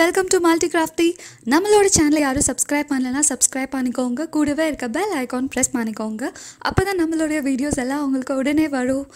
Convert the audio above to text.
Welcome to multi crafty நம்மளோட சேனலை யாரும் சப்ஸ்கிரைப் பண்ணலன்னா சப்ஸ்கிரைப் பண்ணிக்கோங்க. கூடவே இருக்க பெல் ஐக்கான் ப்ரெஸ் பண்ணிக்கோங்க. அப்போ தான் நம்மளுடைய வீடியோஸ் எல்லாம் உங்களுக்கு உடனே வரும்.